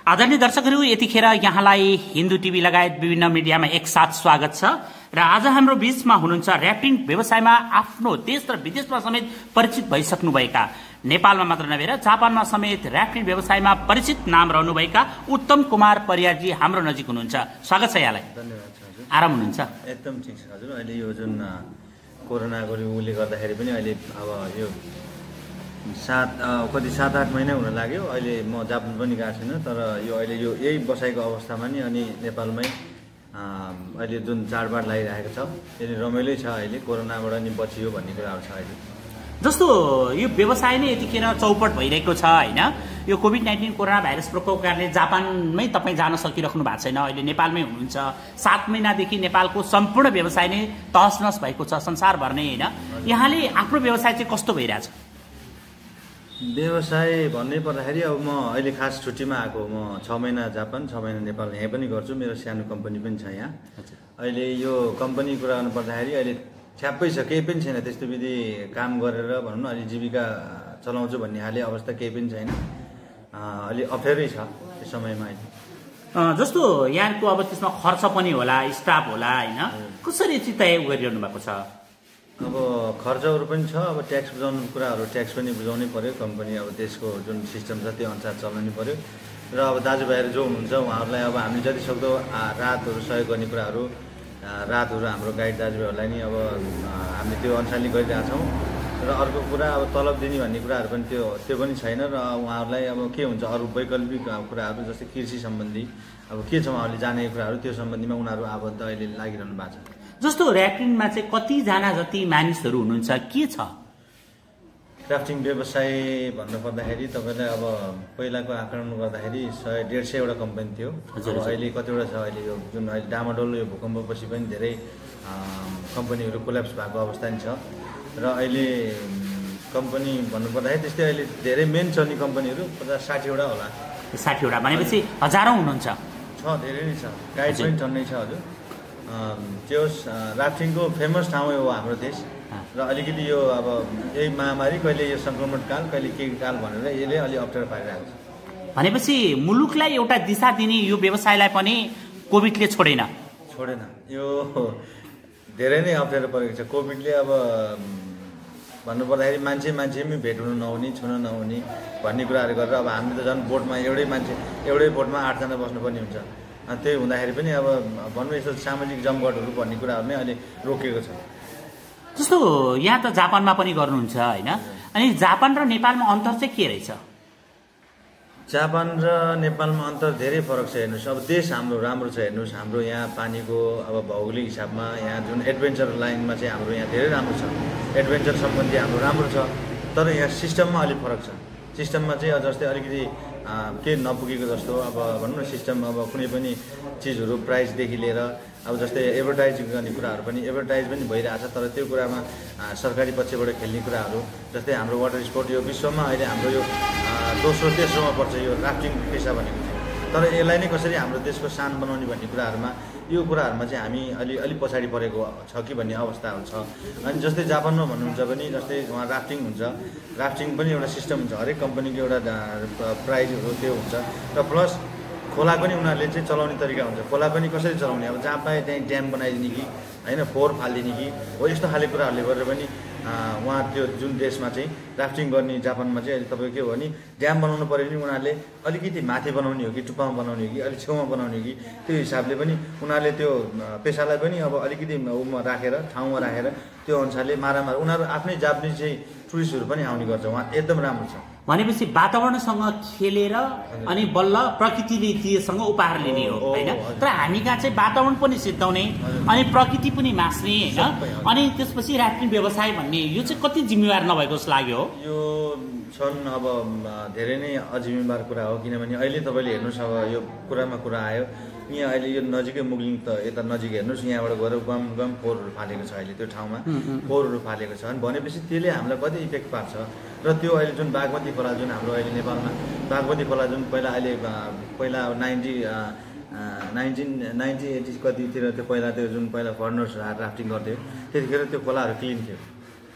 आदरणीय दर्शकहरू यतिखेर यहाँलाई हिन्दू टिभी लगायत विभिन्न मिडियामा एकसाथ स्वागत छ र आज हाम्रो बीचमा हुनुहुन्छ ऱ्याफ्टिङ व्यवसायमा आफ्नो देश र विदेशमा समेत परिचित भइसक्नुभएका नेपालमा मात्र नभएर जापानमा समेत ऱ्याफ्टिङ व्यवसायमा परिचित नाम रहनुभएका उत्तम कुमार परियारजी हाम्रो नजिक हुनुहुन्छ। स्वागत छ यहाँलाई। आराम हुनुहुन्छ? एकदम ठिक छ हजुर। अहिले यो जुन कोरोनाको गर्दाखेरि पनि अहिले अब यो सात कति सात आठ महिना हुन लाग्यो। अहिले म जापान पनि गएको छैन तर यो अहिले यो यही बसाइको अवस्थामा नि अनि नेपालमै अहिले जुन चाडबाड लागिरहेको छ त्यसले रमाइलो छ अहिले कोरोनाबाट नि बचियो भन्ने कुराहरू छ अहिले। जस्तो यो व्यवसाय नै यतिखेर चौपट भइरहेको छ होइन? यो कोभिड नाइन्टिन कोरोना भाइरस प्रकोपको कारणले जापानमै तपाईँ जान सकिराख्नु भएको छैन। अहिले नेपालमै हुनुहुन्छ। सात महिनादेखि नेपालको सम्पूर्ण व्यवसाय नै तहस नहस भएको छ संसारभर नै होइन? यहाँले आफ्नो व्यवसाय चाहिँ कस्तो भइरहेछ? व्यवसाय भन्नै पर्दाखेरि अब म अहिले खास छुट्टीमा आएको म छ महिना जापान छ महिना नेपाल यहीँ पनि गर्छु। मेरो सानो कम्पनी पनि छ यहाँ। अहिले यो कम्पनी कुरा गर्नु पर्दाखेरि अहिले ठ्याप्पै छ केही पनि छैन। त्यस्तो विधि काम गरेर भनौँ न अलि जीविका चलाउँछु भन्ने खाले अवस्था केही पनि छैन। अलि अप्ठ्यारै छ यो समयमा अहिले। जस्तो यहाँको अब त्यसमा खर्च पनि होला स्टाफ होला होइन? कसरी चाहिँ तय गरिरहनु भएको छ? अब खर्चहरू पनि छ अब ट्याक्स बुझाउनु कुराहरू ट्याक्स पनि बुझाउनै पऱ्यो कम्पनी अब देशको जुन सिस्टम छ त्यो अनुसार चलाउनै पऱ्यो र अब दाजुभाइहरू जो हुनुहुन्छ उहाँहरूलाई अब हामीले जति सक्दो आ, राहतहरू सहयोग गर्ने कुराहरू आ, राहतहरू हाम्रो गाइड दाजुभाइहरूलाई नि अब हामीले त्यो अनुसारले गरिरहेछौँ र अर्को कुरा अब तलब दिने भन्ने कुराहरू पनि त्यो त्यो पनि छैन। र उहाँहरूलाई अब के हुन्छ अरू वैकल्पिक कुराहरू जस्तै कृषि सम्बन्धी अब के छ उहाँहरूले जानेको कुराहरू त्यो सम्बन्धीमा उनीहरू आबद्ध अहिले लागिरहनु भएको छ। जस्तो ऱ्याफ्टिङमा चाहिँ कतिजना जति मानिसहरू हुनुहुन्छ के छ? क्राफ्टिङ व्यवसाय भन्नुपर्दाखेरि तपाईँलाई अब पहिलाको आकलन गर्दाखेरि सय डेढ सयवटा कम्पनी थियो। अहिले कतिवटा छ अहिले यो जुन अहिले डामाडोल यो भूकम्पपछि पनि धेरै कम्पनीहरू कोल्याप्स भएको अवस्था नि छ। र अहिले कम्पनी भन्नुपर्दाखेरि त्यस्तै अहिले धेरै मेन चल्ने कम्पनीहरू पचास साठीवटा होला। साठीवटा भनेपछि हजारौँ हुनुहुन्छ। छ धेरै नै छ। गाइड। पनि टन्नै छ हजुर। त्यो राफ्टिङको फेमस ठाउँ हो हाम्रो देश। र अलिकति यो अब यही महामारी कहिले यो सङ्क्रमण काल कहिले के काल भनेर यसले अलि अप्ठ्यारो पारिरहेको छ। भनेपछि मुलुकलाई एउटा दिशा दिने यो व्यवसायलाई पनि कोभिडले छोडेन। छोडेन। यो धेरै नै अप्ठ्यारो परेको छ। कोभिडले अब भन्नुपर्दाखेरि मान्छे मान्छेमै भेट हुनु नहुने छुन नहुने भन्ने कुराहरू गरेर अब हामी त झन् बोटमा एउटै मान्छे एउटै बोटमा आठजना बस्नुपर्ने हुन्छ। त्यही हुँदाखेरि पनि अब भनौँ यस्तो सामाजिक जमघटहरू भन्ने कुराहरू नै अहिले रोकिएको छ। जस्तो यहाँ त जापानमा पनि गर्नुहुन्छ होइन? अनि जापान र नेपालमा अन्तर चाहिँ के रहेछ? जापान र नेपालमा अन्तर धेरै फरक छ हेर्नुहोस्। अब देश हाम्रो राम्रो छ हेर्नुहोस्। हाम्रो यहाँ पानीको अब भौगोलिक हिसाबमा यहाँ जुन एडभेन्चर लाइनमा चाहिँ हाम्रो यहाँ धेरै राम्रो छ। एडभेन्चर सम्बन्धी हाम्रो राम्रो छ। तर यहाँ सिस्टममा अलिक फरक छ। सिस्टममा चाहिँ जस्तै अलिकति के नपुगेको जस्तो अब भनौँ न सिस्टम अब कुनै पनि चिजहरू प्राइसदेखि लिएर अब जस्तै एडभर्टाइज गर्ने कुराहरू पनि एडभर्टाइज पनि भइरहेछ तर त्यो कुरामा सरकारी पक्षबाट खेल्ने कुराहरू जस्तै हाम्रो वाटर स्पोर्ट यो विश्वमा अहिले हाम्रो यो दोस्रो तेस्रोमा पर्छ यो राफ्टिङ पेसा भनेको। तर यसलाई नै कसरी हाम्रो देशको सान बनाउने भन्ने कुराहरूमा यो कुराहरूमा चाहिँ हामी अलि अलिक पछाडि परेको छ कि भन्ने अवस्थाहरू छ अनि जस्तै जापानमा भन्नुहुन्छ भने जस्तै उहाँ राफ्टिङ हुन्छ। राफ्टिङ पनि एउटा सिस्टम हुन्छ। हरेक कम्पनीको एउटा प्राइजहरू त्यो हुन्छ। र प्लस खोला पनि उनीहरूले चाहिँ चलाउने तरिका हुन्छ। खोला पनि कसरी चलाउने? अब जहाँ पाए त्यहीँ ड्याम बनाइदिने कि? होइन फोहोर फालिदिने कि? हो यस्तो खाले कुराहरूले गरेर पनि उहाँ त्यो जुन देशमा चाहिँ राफ्टिङ गर्ने जापानमा चाहिँ अहिले तपाईँको के हो भने ड्याम बनाउनु पऱ्यो भने उनीहरूले अलिकति माथि बनाउने हो कि टुप्पामा बनाउने हो कि अलिक छेउमा बनाउने हो कि त्यो हिसाबले पनि उनीहरूले त्यो पेसालाई पनि अब अलिकति उमा राखेर ठाउँमा राखेर त्यो अनुसारले मारामार उनीहरू आफ्नै जापानिज चाहिँ टुरिस्टहरू पनि आउने गर्छ। उहाँ एकदम राम्रो छ। भनेपछि वातावरणसँग खेलेर अनि बल्ल प्रकृतिले दिएसँग उपहार लिने हो होइन। तर हामी कहाँ चाहिँ वातावरण पनि सिद्धाउने। अनि प्रकृति पनि मास्ने होइन। अनि त्यसपछि ऱ्याफ्टिङ व्यवसाय भन्ने यो चाहिँ कति जिम्मेवार नभएको जस्तो लाग्यो हो यो छन् अब धेरै नै अजिम्मेवार कुरा हो किनभने अहिले तपाईँले हेर्नुहोस् अब यो कुरामा कुरा आयो यहाँ अहिले यो नजिकै मुगलिङ त यता नजिक हेर्नुहोस् यहाँबाट गएर गम गम फोहोरहरू फालेको छ अहिले त्यो ठाउँमा। फोहोरहरू फालेको छ। अनि भनेपछि त्यसले हामीलाई कति इफेक्ट पार्छ? र त्यो अहिले जुन बागमती खोला जुन हाम्रो अहिले नेपालमा बागमती खोला जुन पहिला अहिले पहिला नाइन्टी नाइन्टिन नाइन्टी एटी कतितिर त्यो पहिला त्यो जुन पहिला फरेनर्सहरू आएर राफ्टिङ गर्थ्यो त्यतिखेर त्यो खोलाहरू क्लिन थियो।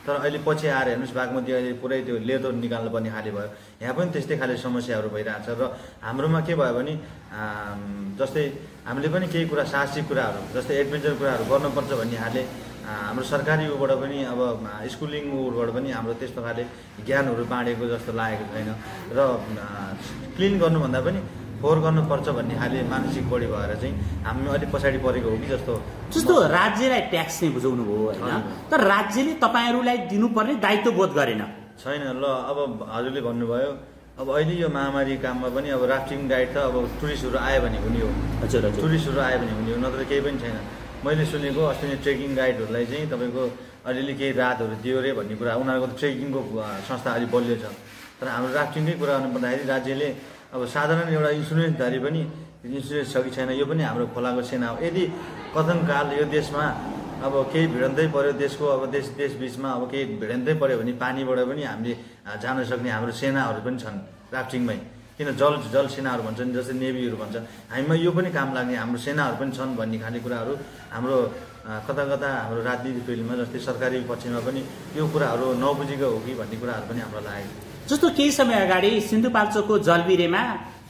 तर अहिले पछि आएर हेर्नुहोस् बागमती अहिले पुरै त्यो लेदो निकाल्नु पर्ने खाले भयो। यहाँ पनि त्यस्तै खाले समस्याहरू भइरहेको छ र हाम्रोमा के भयो भने जस्तै हामीले पनि केही कुरा साहसिक कुराहरू जस्तै एडभेन्चर कुराहरू गर्नुपर्छ भन्ने खाले हाम्रो सरकारी उबाट पनि अब स्कुलिङ उबाट पनि हाम्रो त्यस्तो खाले ज्ञानहरू बाँडेको जस्तो लागेको छैन। र क्लिन गर्नुभन्दा पनि फोहोर गर्नुपर्छ भन्ने खाले मानसिक बढी भएर चाहिँ हामी अलिक पछाडि परेको हो कि जस्तो जस्तो राज्यलाई ट्याक्स चाहिँ बुझाउनु भयो होइन। तर राज्यले तपाईँहरूलाई दिनुपर्ने दायित्व बोध गरेन। छैन ल अब हजुरले भन्नुभयो अब अहिले यो महामारी काममा पनि अब राफ्टिङ गाइड त अब टुरिस्टहरू आयो भने हुने हो। हजुर टुरिस्टहरू आयो भने हुने हो नत्र केही पनि छैन। मैले सुनेको अस्ति नै ट्रेकिङ गाइडहरूलाई चाहिँ तपाईँको अलिअलि केही रातहरू दियो अरे भन्ने कुरा उनीहरूको त ट्रेकिङको संस्था अलिक बलियो छ। तर हाम्रो राफ्टिङकै कुरा गर्नु पर्दाखेरि राज्यले अब साधारण एउटा इन्सुरेन्सधारी पनि इन्सुरेन्स छ कि छैन यो पनि हाम्रो खोलाको सेना हो। यदि कथनकाल यो देशमा अब केही भिडन्तै पऱ्यो देशको अब देश देश बिचमा अब केही भिडन्तै पऱ्यो भने पानीबाट पनि हामीले जान सक्ने हाम्रो सेनाहरू पनि छन् राफ्टिङमै। किन जल जल सेनाहरू भन्छन् जस्तै नेभीहरू भन्छ हामीमा यो पनि काम लाग्ने हाम्रो सेनाहरू पनि छन् भन्ने खाने कुराहरू हाम्रो कता कता हाम्रो राजनीति फिल्डमा जस्तै सरकारी पक्षमा पनि यो कुराहरू नबुझेको हो कि भन्ने कुराहरू पनि हाम्रो लागेको। जस्तो केही समय अगाडि सिन्धुपाल्चोकको जलबिरेमा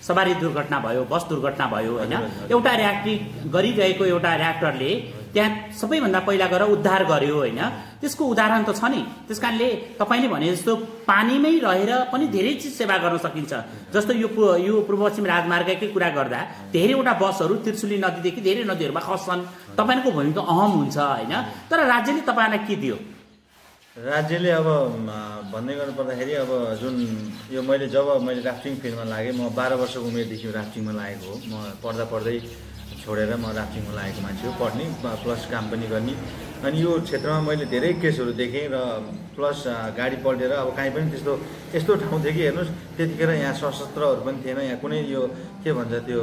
सवारी दुर्घटना भयो बस दुर्घटना भयो होइन। एउटा ऱ्याक्टिङ गरिरहेको एउटा ऱ्याक्टरले त्यहाँ सबैभन्दा पहिला गएर उद्धार गर्यो होइन? त्यसको उदाहरण त छ नि। त्यस कारणले तपाईँले भने जस्तो पानीमै रहेर पनि धेरै चिज सेवा गर्न सकिन्छ। जस्तो यो यो पूर्व पश्चिम राजमार्गकै कुरा गर्दा धेरैवटा बसहरू त्रिशुली नदीदेखि धेरै नदीहरूमा खस्छन्। तपाईँको भूमिका अहम हुन्छ होइन? तर राज्यले तपाईँलाई के दियो? राज्यले अब भन्दै गर्नु पर्दाखेरि अब जुन यो मैले जब मैले राफ्टिङ फिल्डमा लागेँ म बाह्र वर्षको उमेरदेखि राफ्टिङमा लागेको हो। म पढ्दा पढ्दै छोडेर म राफ्टिङमा लागेको मान्छे हो पढ्ने प्लस काम पनि गर्ने। अनि यो क्षेत्रमा मैले धेरै केसहरू देखेँ र प्लस गाडी पल्टेर अब काहीँ पनि त्यस्तो यस्तो ठाउँ थियो कि हेर्नुहोस् त्यतिखेर यहाँ सशस्त्रहरू पनि थिएन। यहाँ कुनै यो के भन्छ त्यो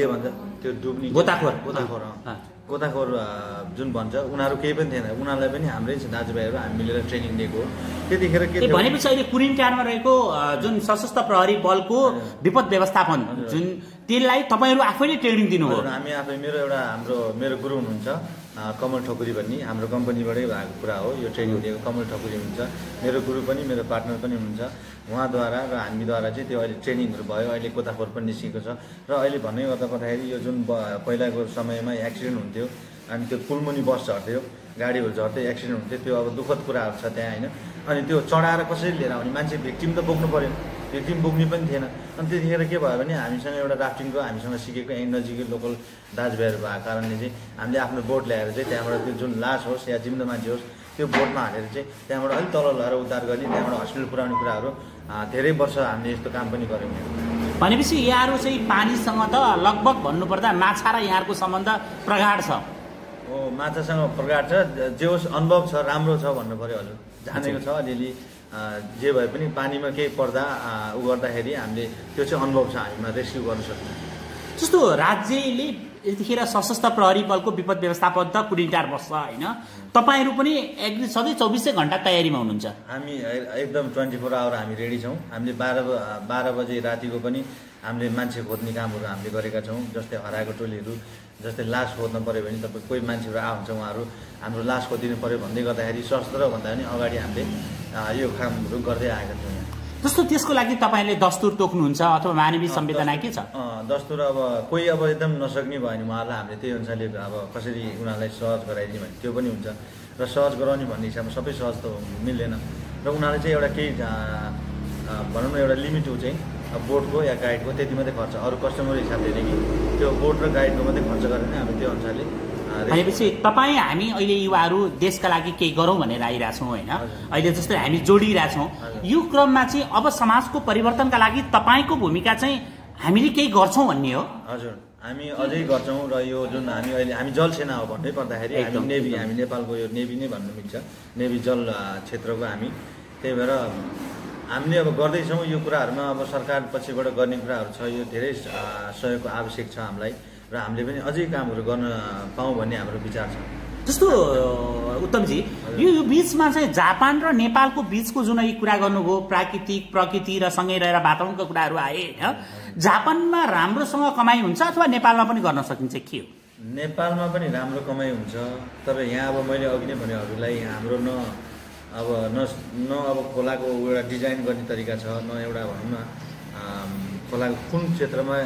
के भन्छ त्यो डुब्ने गोताखोर गोताखोर। गोताखोर अ, जुन भन्छ उनीहरू केही पनि थिएन। उनीहरूलाई पनि हाम्रै दाजुभाइहरू हामी मिलेर ट्रेनिङ दिएको हो। त्यतिखेर के भनेपछि अहिले कुरिनटारमा रहेको जुन सशस्त्र प्रहरी बलको विपद व्यवस्थापन जुन त्यसलाई तपाईँहरू आफैले ट्रेनिङ दिनुभयो। हामी आफै मेरो एउटा हाम्रो मेरो गुरु हुनुहुन्छ। कमल ठकुरी भन्ने हाम्रो कम्पनीबाटै भएको कुरा हो। यो ट्रेनिङ दिएको कमल ठकुरी हुनुहुन्छ मेरो गुरु पनि मेरो पार्टनर पनि हुनुहुन्छ उहाँद्वारा र हामीद्वारा चाहिँ त्यो अहिले ट्रेनिङहरू भयो। अहिले गोताखोर पनि निस्किएको छ। र अहिले भन्ने गर्दा पर्दाखेरि यो जुन पहिलाको समयमा एक्सिडेन्ट हुन्थ्यो अनि त्यो पुलमुनि बस झर्थ्यो गाडीहरू झर्थ्यो एक्सिडेन्ट हुन्थ्यो त्यो अब दुःखद कुराहरू छ त्यहाँ होइन। अनि त्यो चढाएर कसरी लिएर आउने? मान्छे भिक्टिम त बोक्नु पऱ्यो भिक्टिम बोक्ने पनि थिएन। अनि त्यतिखेर के भयो भने हामीसँग एउटा राफ्टिङको हामीसँग सिकेको यहीँ नजिकै लोकल दाजुभाइहरू भएको कारणले चाहिँ हामीले आफ्नो बोट ल्याएर चाहिँ त्यहाँबाट त्यो जुन लास होस् या जिउँदो मान्छे होस् त्यो बोटमा हालेर चाहिँ त्यहाँबाट अलिक तल लगाएर उद्धार गर्ने त्यहाँबाट हस्पिटल पुऱ्याउने कुराहरू धेरै वर्ष हामीले यस्तो काम पनि गऱ्यौँ। भनेपछि यहाँहरू चाहिँ पानीसँग त लगभग भन्नुपर्दा माछा र यहाँहरूको सम्बन्ध प्रगाढ छ। हो माछासँग प्रकार छ जे होस् अनुभव छ राम्रो छ भन्नु पऱ्यो हजुर। जानेको छ अलिअलि। जे भए पनि पानीमा केही पर्दा उ गर्दाखेरि हामीले त्यो चाहिँ अनुभव छ हामीमा रेस्क्यु गर्न सक्छौँ। जस्तो राज्यले यतिखेर सशस्त्र प्रहरी बलको विपद व्यवस्थापन त कुरिनटार बस्छ होइन? तपाईँहरू पनि एक सधैँ चौबिसै घन्टा तयारीमा हुनुहुन्छ। हामी एकदम ट्वेन्टी फोर आवर हामी रेडी छौँ। हामीले बाह्र बाह्र बजे रातिको पनि हामीले मान्छे खोज्ने कामहरू हामीले गरेका छौँ जस्तै हराएको टोलीहरू जस्तै लास खोज्न पऱ्यो भने तपाईँ कोही मान्छेहरू आउँछ उहाँहरू हाम्रो लास खोजिदिनु पऱ्यो भन्दै गर्दाखेरि सशस्त्र भन्दा पनि अगाडि हामीले यो कामहरू गर्दै आएका छौँ यहाँ। जस्तो त्यसको लागि तपाईँले दस्तुर तोक्नुहुन्छ अथवा मानवीय संवेदना के छ? दस्तुर अब कोही अब एकदम नसक्ने भयो भने उहाँहरूलाई हामीले त्यही अनुसारले अब कसरी उनीहरूलाई सहज गराइदिने भने त्यो पनि हुन्छ। र सहज गराउने भन्ने हिसाबमा सबै सहज त मिल्दैन। र उनीहरूले चाहिँ एउटा केही भनौँ न एउटा लिमिट हो चाहिँ अब बोटको या गाइडको त्यति मात्रै खर्च अरू कस्टमर हिसाबले होइन कि त्यो बोट र गाइडको मात्रै खर्च गरेर नै हामी त्यो अनुसारले भनेपछि तपाईँ हामी अहिले युवाहरू देशका लागि केही गरौँ भनेर आइरहेछौँ होइन। अहिले जस्तै हामी जोडिरहेछौँ। यो क्रममा चाहिँ अब समाजको परिवर्तनका लागि तपाईँको भूमिका चाहिँ हामीले केही गर्छौँ भन्ने हो? हजुर। हामी अझै गर्छौँ र यो जुन हामी अहिले हामी जल सेना हो भन्नै पर्दाखेरि हामी नेभी। हामी नेपालको यो नेभी नै भन्नु मिल्छ। नेभी जल क्षेत्रको हामी। त्यही भएर हामीले अब गर्दैछौँ यो कुराहरूमा अब सरकार पछिबाट गर्ने कुराहरू छ यो धेरै सहयोगको आवश्यक छ हामीलाई र हामीले पनि अझै कामहरू गर्न पाऊँ भन्ने हाम्रो विचार छ। जस्तो उत्तमजी यो यो बिचमा चाहिँ जापान र नेपालको बिचको जुन यो कुरा गर्नुभयो प्राकृतिक प्रकृति र सँगै रहेर वातावरणको कुराहरू आए होइन? जापानमा राम्रोसँग कमाइ हुन्छ अथवा नेपालमा पनि गर्न सकिन्छ के हो? नेपालमा पनि राम्रो कमाइ हुन्छ तर यहाँ अब मैले अघि नै भने हजुरलाई हाम्रो न अब न न अब खोलाको एउटा डिजाइन गर्ने तरिका छ न एउटा भनौँ न खोलाको कुन क्षेत्रमा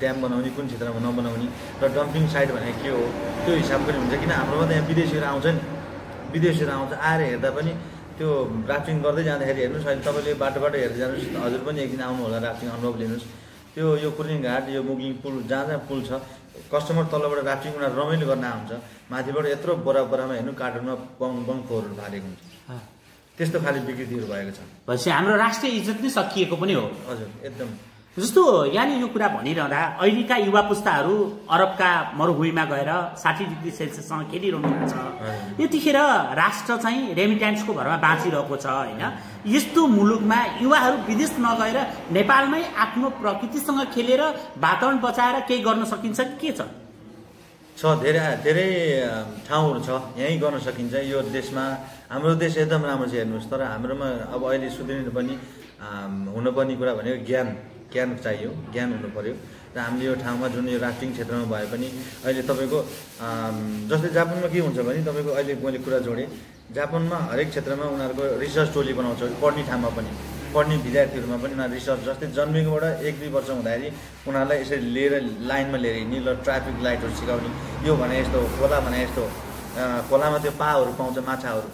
ड्याम बनाउने कुन क्षेत्रमा नबनाउने र डम्पिङ साइट भनेको के हो त्यो हिसाब पनि हुन्छ। किन हाम्रोमा त यहाँ विदेशीहरू आउँछ नि विदेशीहरू आउँछ आएर हेर्दा पनि त्यो राफ्टिङ गर्दै जाँदाखेरि हेर्नुहोस् अहिले तपाईँले बाटो बाटो हेर्दै जानुहोस् हजुर पनि एकदिन आउनु होला राफ्टिङ अनुभव लिनुहोस्। त्यो यो कुर्लिङ घाट यो मुगिङ पुल जहाँ जहाँ पुल छ कस्टमर तलबाट राफ्टिङ उनीहरू रमाइलो गर्न आउँछ। माथिबाट यत्रो बोरा बोरामा हेर्नु कार्टुनमा बङ बङ फोहोरहरू फालेको हुन्छ त्यस्तो खाले विकृतिहरू भएको छ। भनेपछि हाम्रो राष्ट्रिय इज्जत नै सकिएको पनि हो। हजुर एकदम। जस्तो यहाँले यो कुरा भनिरहँदा अहिलेका युवा पुस्ताहरू अरबका मरुभूमिमा गएर साठी डिग्री सेल्सियससँग खेलिरहनु भएको छ। यतिखेर राष्ट्र चाहिँ रेमिट्यान्सको भरमा बाँचिरहेको छ होइन। यस्तो मुलुकमा युवाहरू विदेश नगएर नेपालमै आफ्नो प्रकृतिसँग खेलेर वातावरण बचाएर केही गर्न सकिन्छ कि छ? छ धेरै धेरै ठाउँहरू छ। यहीँ गर्न सकिन्छ। यो देशमा हाम्रो देश एकदम राम्रो छ हेर्नुहोस्। तर हाम्रोमा अब अहिले सुध्रिनु पनि हुनुपर्ने कुरा भनेको ज्ञान। ज्ञान चाहियो ज्ञान हुनु पऱ्यो र हामीले यो ठाउँमा जुन यो राफ्टिङ क्षेत्रमा भए पनि अहिले तपाईँको जस्तै जापानमा के हुन्छ भने तपाईँको अहिले मैले कुरा जोडेँ। जापानमा हरेक क्षेत्रमा उनीहरूको रिसर्च टोली बनाउँछ पढ्ने ठाउँमा पनि। पढ्ने विद्यार्थीहरूमा पनि उनीहरू रिसर्च जस्तै जन्मेकोबाट एक दुई वर्ष हुँदाखेरि उनीहरूलाई यसरी लिएर लाइनमा लिएर हिँड्ने ल ट्राफिक लाइटहरू सिकाउने। यो भने यस्तो खोला भने यस्तो खोलामा त्यो पाहरू पाउँछ माछाहरू।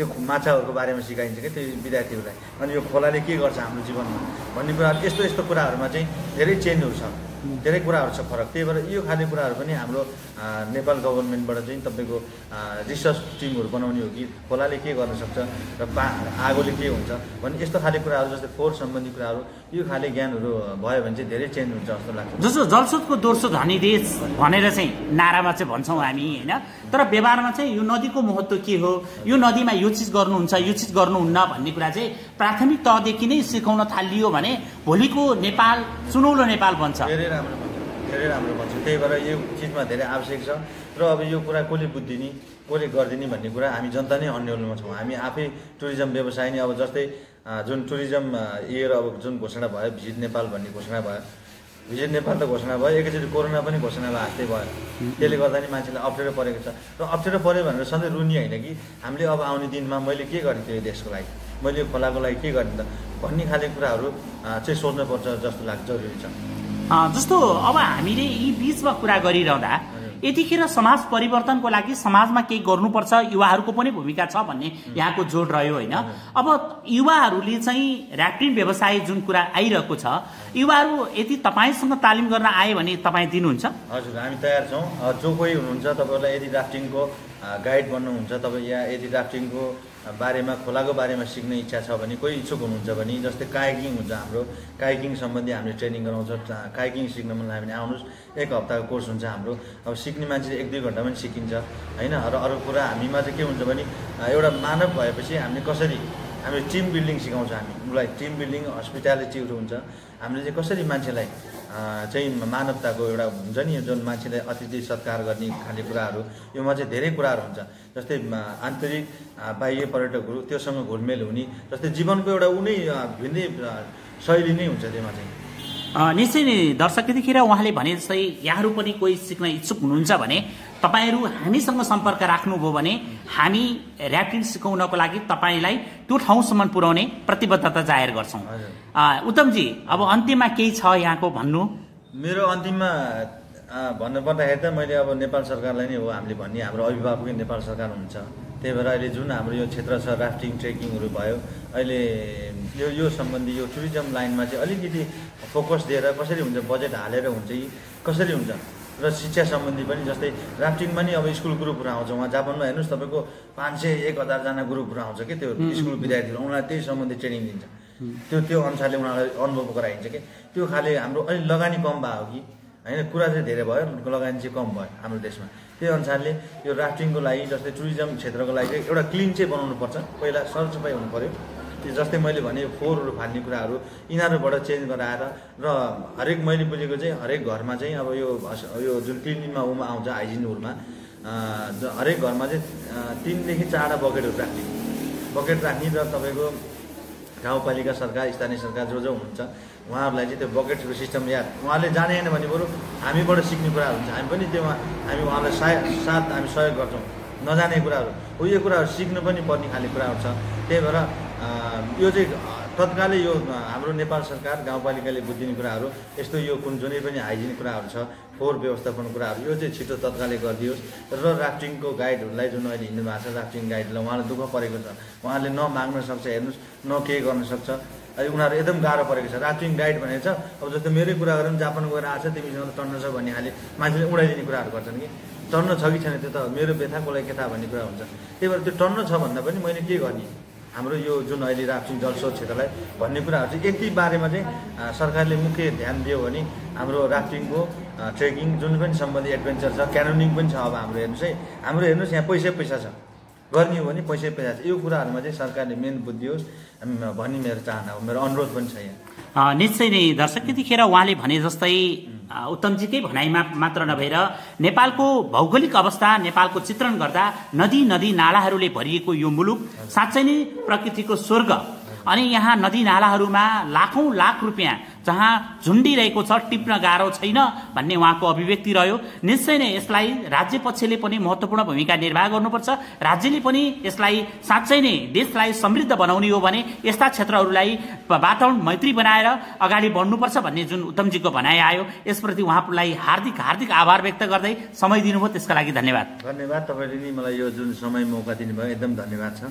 त्यो माछाहरूको बारेमा सिकाइन्छ क्या त्यो विद्यार्थीहरूलाई? अनि यो खोलाले के गर्छ हाम्रो जीवनमा? भन्ने कुराहरू यस्तो यस्तो कुराहरूमा चाहिँ धेरै चेन्जहरू छ धेरै कुराहरू छ फरक। त्यही भएर यो खाले कुराहरू पनि हाम्रो नेपाल गभर्मेन्टबाट चाहिँ तपाईँको रिसर्च टिमहरू बनाउने हो कि खोलाले के गर्न सक्छ र पा आगोले के हुन्छ। भन्ने यस्तो खाले कुराहरू जस्तै फोहोर सम्बन्धी कुराहरू यो खाले ज्ञानहरू भयो भने चाहिँ धेरै चेन्ज हुन्छ जस्तो लाग्छ। जस्तो जलस्रोतको दोस्रो धनी देश भनेर चाहिँ नारामा चाहिँ भन्छौँ हामी होइन? तर व्यवहारमा चाहिँ यो नदीको महत्त्व के हो? यो नदीमा यो चिज गर्नुहुन्छ यो चिज गर्नुहुन्न भन्ने कुरा चाहिँ प्राथमिक तहदेखि नै सिकाउन थालियो भने भोलिको नेपाल सुनौलो नेपाल बन्छ। धेरै राम्रो भन्छ धेरै राम्रो भन्छ त्यही भएर यो चिजमा धेरै आवश्यक छ। र अब यो कुरा कसले बुझिदिने कसले गरिदिने भन्ने कुरा हामी जनता नै अन्यलमा छौँ। हामी आफै टुरिज्म व्यवसाय नै अब जस्तै जुन टुरिज्म इयर अब जुन घोषणा भयो भिजिट नेपाल भन्ने घोषणा भयो भिजिट नेपाल त घोषणा भयो एकैचोटि कोरोना पनि घोषणा जस्तै भयो। त्यसले गर्दा नि मान्छेलाई अप्ठ्यारो परेको छ। र अप्ठ्यारो पऱ्यो भनेर सधैँ रुनी होइन कि? हामीले अब आउने दिनमा मैले के गर्ने थियो यो देशको लागि? मैले यो खोलाको लागि के गर्ने त? भन्ने खाले कुराहरू चाहिँ सोच्नुपर्छ जस्तो लाग्छ जरुरी छ। जस्तो अब हामीले यी बिचमा कुरा गरिरहँदा यतिखेर समाज परिवर्तनको लागि समाजमा केही गर्नुपर्छ युवाहरूको पनि भूमिका छ भन्ने यहाँको जोड रह्यो होइन। अब युवाहरूले चाहिँ ऱ्यापिङ व्यवसाय जुन कुरा आइरहेको छ युवाहरू यदि तपाईँसँग तालिम गर्न आए भने तपाईँ दिनुहुन्छ? हजुर हामी तयार छौँ। जो कोही हुनुहुन्छ तपाईँहरूलाई यदि राफ्टिङको गाइड बन्नुहुन्छ तपाईँ या यदि राफ्टिङको बारेमा खोलाको बारेमा सिक्ने इच्छा छ भने कोही इच्छुक हुनुहुन्छ भने जस्तै काइकिङ हुन्छ हाम्रो काइकिङ सम्बन्धी हामीले ट्रेनिङ गराउँछ काइकिङ सिक्न मन लाग्यो भने आउनुहोस् एक हप्ताको कोर्स हुन्छ हाम्रो। अब सिक्ने मान्छे एक दुई घन्टा पनि सिकिन्छ होइन? र अरू कुरा हामीमा चाहिँ के हुन्छ भने एउटा मानव भएपछि हामीले कसरी हामीले टिम बिल्डिङ सिकाउँछ हामी। उसलाई टिम बिल्डिङ हस्पिटालिटीहरू हुन्छ। हामीले चाहिँ कसरी मान्छेलाई चाहिँ मानवताको एउटा हुन्छ नि जुन मान्छेलाई अतिथि सत्कार गर्ने खाने कुराहरू योमा चाहिँ धेरै कुराहरू हुन्छ। जस्तै आन्तरिक बाह्य पर्यटकहरू त्योसँग घुलमेल हुने जस्तै जीवनको एउटा उनै अँ, शैली नै हुन्छ त्यसमा चाहिँ। निश्चय नै दर्शक यतिखेर उहाँले भने जस्तै यहाँहरू पनि कोही सिक्न इच्छुक हुनुहुन्छ भने तपाईँहरू हामीसँग सम्पर्क राख्नुभयो भने हामी ऱ्यापिङ सिकाउनको लागि तपाईँलाई त्यो ठाउँसम्म पुर्याउने प्रतिबद्धता जाहेर गर्छौँ। उत्तमजी अब अन्त्यमा केही छ यहाँको भन्नु? मेरो अन्तिममा भन्नुपर्दाखेरि त मैले अब नेपाल सरकारलाई नै हो हामीले भन्ने हाम्रो अभिभावकै नेपाल सरकार हुन्छ। त्यही भएर अहिले जुन हाम्रो यो क्षेत्र छ राफ्टिङ ट्रेकिङहरू भयो अहिले यो यो सम्बन्धी यो टुरिज्म लाइनमा चाहिँ अलिकति फोकस दिएर कसरी हुन्छ बजेट हालेर हुन्छ कि कसरी हुन्छ? र शिक्षा सम्बन्धी पनि जस्तै राफ्टिङमा नि अब स्कुल ग्रुपहरू आउँछ। उहाँ जापानमा हेर्नुहोस् तपाईँको पाँच सय एक हजारजना ग्रुपहरू आउँछ कि त्यो स्कुल विद्यार्थीहरू। उनीहरूलाई त्यही सम्बन्धी ट्रेनिङ दिन्छ। त्यो त्यो अनुसारले उनीहरूलाई अनुभव गराइन्छ कि। त्यो खाले हाम्रो अलिक लगानी कम भयो कि। होइन कुरा चाहिँ धेरै भयो। लगानी चाहिँ कम भयो हाम्रो देशमा। त्यही अनुसारले यो राफ्टिङको लागि जस्तै टुरिज्म क्षेत्रको लागि चाहिँ एउटा क्लिन चाहिँ बनाउनु पर्छ पहिला सरसफाइ हुनु पऱ्यो जस्तै मैले भने फोहोरहरू फाल्ने कुराहरू यिनीहरूबाट चेन्ज गराएर र हरेक मैले बुझेको चाहिँ हरेक घरमा चाहिँ अब यो यो जुन क्लिनिङमा उमा आउँछ हाइजिनहरूमा अँ, ज- हरेक घरमा चाहिँ तिनदेखि चारवटा बकेटहरू राख्ने। बकेट राख्ने र तपाईँको गाउँपालिका सरकार स्थानीय सरकार जो जो हुनुहुन्छ उहाँहरूलाई चाहिँ त्यो बकेटको सिस्टम या उहाँले जानेन भने बरु हामीबाट सिक्ने कुराहरू हुन्छ। हामी पनि त्यो हामी उहाँलाई साय साथ हामी सहयोग गर्छौँ। नजाने कुराहरू हो यो कुराहरू सिक्नु पनि पर्ने खाले कुराहरू छ। त्यही भएर यो चाहिँ तत्कालै यो हाम्रो नेपाल सरकार गाउँपालिकाले बुझिने कुराहरू यस्तो यो कुन जुनै पनि हाइजिन कुराहरू छ फोहोर व्यवस्थापन कुराहरू यो चाहिँ छिटो तत्कालै गरिदियोस्। र राफ्टिङको गाइडहरूलाई जुन अहिले हिँड्नु भएको छ राफ्टिङ गाइडलाई उहाँलाई दुःख परेको छ उहाँले न माग्न सक्छ हेर्नुहोस् न के गर्न सक्छ। अहिले उनीहरू एकदम गाह्रो परेको छ। राफ्टिङ गाइड भनेको छ अब जस्तो मेरै कुरा गरौँ जापान गएर आएको छ तिमीसँग टन्न छ भन्ने खाले मान्छेले उडाइदिने कुराहरू गर्छन् कि। टन्न छ कि छैन त्यो त मेरो व्यथा कसलाई के थाहा भन्ने कुरा हुन्छ। त्यही भएर त्यो टन्न छ भन्दा पनि मैले के गर्ने? हाम्रो यो जुन अहिले राफ्टिङ जलस्रोत क्षेत्रलाई भन्ने कुराहरू चाहिँ यति बारेमा चाहिँ सरकारले मुख्य ध्यान दियो भने हाम्रो राफ्टिङको ट्रेकिङ जुन पनि सम्बन्धी एडभेन्चर छ क्यानोनिङ पनि छ अब हाम्रो हेर्नुहोस् है। हाम्रो हेर्नुहोस् यहाँ पैसै पैसा छ। गर्ने हो भने पैसै पैसा छ। यो कुराहरूमा चाहिँ सरकारले मेन बुझियोस् भन्ने मेरो चाहना हो मेरो अनुरोध पनि छ यहाँ। निश्चय नै दर्शक त्यतिखेर उहाँले भने जस्तै उत्तमजीकै भनाइमा मात्र नभएर नेपालको भौगोलिक अवस्था नेपालको चित्रण गर्दा नदी नदी नालाहरूले भरिएको यो मुलुक साँच्चै नै प्रकृतिको स्वर्ग। अनि यहाँ नदी नालाहरूमा लाखौँ लाख रुपियाँ जहाँ झुन्डिरहेको छ टिप्न गाह्रो छैन भन्ने उहाँको अभिव्यक्ति रह्यो। निश्चय नै यसलाई राज्य पक्षले पनि महत्त्वपूर्ण भूमिका निर्वाह गर्नुपर्छ। राज्यले पनि यसलाई साँच्चै नै देशलाई समृद्ध बनाउने हो भने यस्ता क्षेत्रहरूलाई वातावरण मैत्री बनाएर अगाडि बढ्नुपर्छ भन्ने जुन उत्तमजीको भनाइ आयो यसप्रति उहाँलाई हार्दिक हार्दिक आभार व्यक्त गर्दै समय दिनुभयो त्यसका लागि धन्यवाद। धन्यवाद तपाईँले नि मलाई यो जुन समय मौका दिनुभयो एकदम धन्यवाद छ।